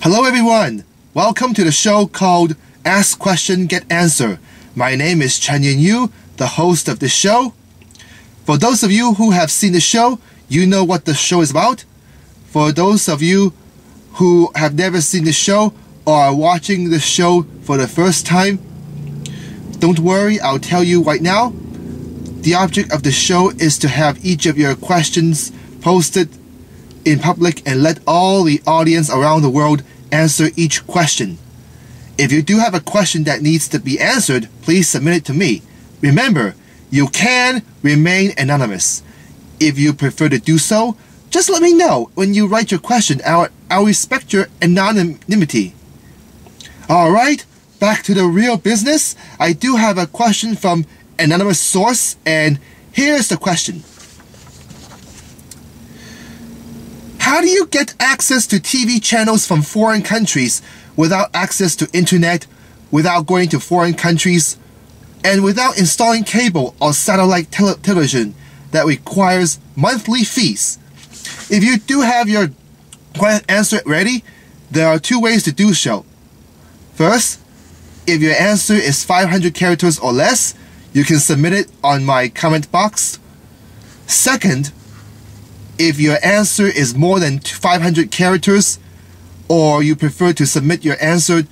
Hello everyone! Welcome to the show called Ask Question Get Answer. My name is Chun-Yin Yu, the host of this show. For those of you who have seen the show, you know what the show is about. For those of you who have never seen the show or are watching the show for the first time, don't worry, I'll tell you right now. The object of the show is to have each of your questions posted in public and let all the audience around the world answer each question. If you do have a question that needs to be answered, please submit it to me. Remember, you can remain anonymous. If you prefer to do so, just let me know when you write your question. I'll, I'll respect your anonymity. Alright, back to the real business. I do have a question from anonymous source, and here's the question. How do you get access to TV channels from foreign countries without access to internet, without going to foreign countries, and without installing cable or satellite tele television that requires monthly fees? If you do have your answer ready, there are two ways to do so. First, if your answer is 500 characters or less, you can submit it on my comment box. Second, if your answer is more than 500 characters, or you prefer to submit your answer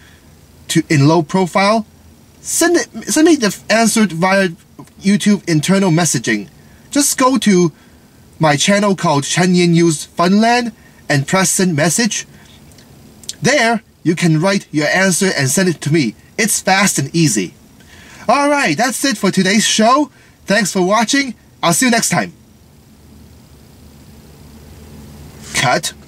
to in low profile, send it send me the answer via YouTube internal messaging. Just go to my channel called Chun-Yin Yu's Funland and press send message. There, you can write your answer and send it to me. It's fast and easy. Alright, that's it for today's show. Thanks for watching. I'll see you next time. Cut.